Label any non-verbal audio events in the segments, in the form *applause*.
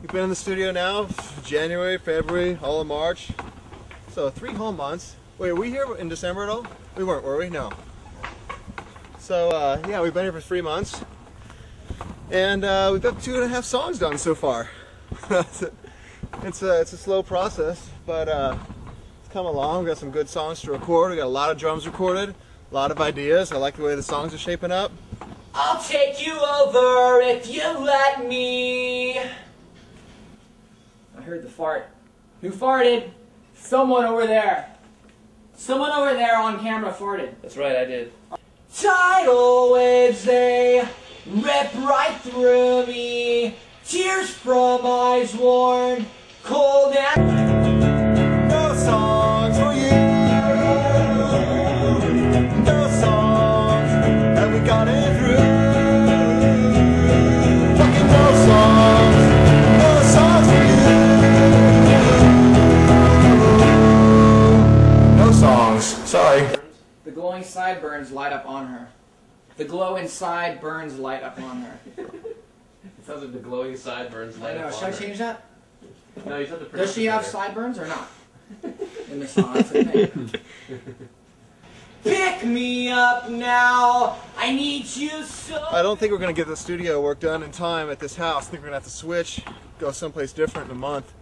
We've been in the studio now, January, February, all of March. So three whole months. Wait, were we here in December at all? We weren't, were we? No. So uh, yeah, we've been here for three months. And uh, we've got two and a half songs done so far. *laughs* it's, a, it's a slow process, but uh, it's come along. We've got some good songs to record. we got a lot of drums recorded, a lot of ideas. I like the way the songs are shaping up. I'll take you over if you let me. I heard the fart. Who farted? Someone over there. Someone over there on camera farted. That's right, I did. Tidal waves, they rip right through me. Tears from eyes worn, cold and. Glowing sideburns light up on her. The glow inside burns light up on her. It sounds like the glowing sideburns I light know. up Should on I her. change that? No, you said the Does she have there. sideburns or not? *laughs* In the song, it's a thing. Pick me up now. I need you so. I don't think we're gonna get the studio work done in time at this house. I think we're gonna have to switch, go someplace different in a month.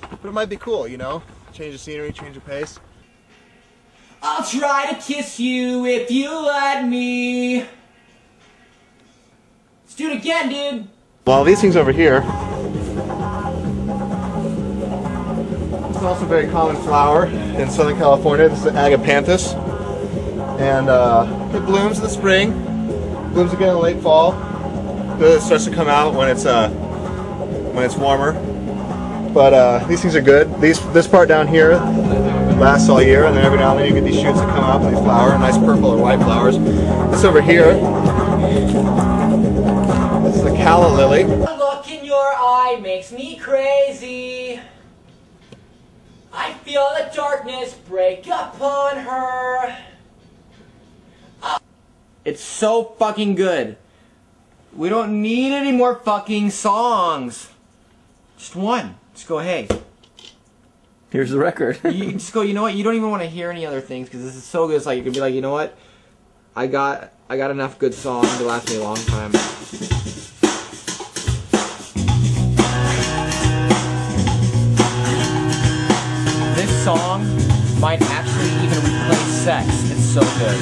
But it might be cool, you know? Change the scenery, change the pace. I'll try to kiss you if you let me. Let's do it again, dude. Well, these things over here. It's also a very common flower in Southern California. This is agapanthus. And uh, it blooms in the spring, blooms again in late fall. It starts to come out when it's uh, when it's warmer. But uh, these things are good. These this part down here lasts all year, and then every now and then you get these shoots that come out and they flower, nice purple or white flowers. This over here, this is a calla lily. The look in your eye makes me crazy. I feel the darkness break upon her. It's so fucking good. We don't need any more fucking songs. Just one. Just go, hey. Here's the record. You just go, you know what? You don't even want to hear any other things because this is so good. It's like you can be like, you know what? I got I got enough good songs to last me a long time. This song might actually even replace sex. It's so good.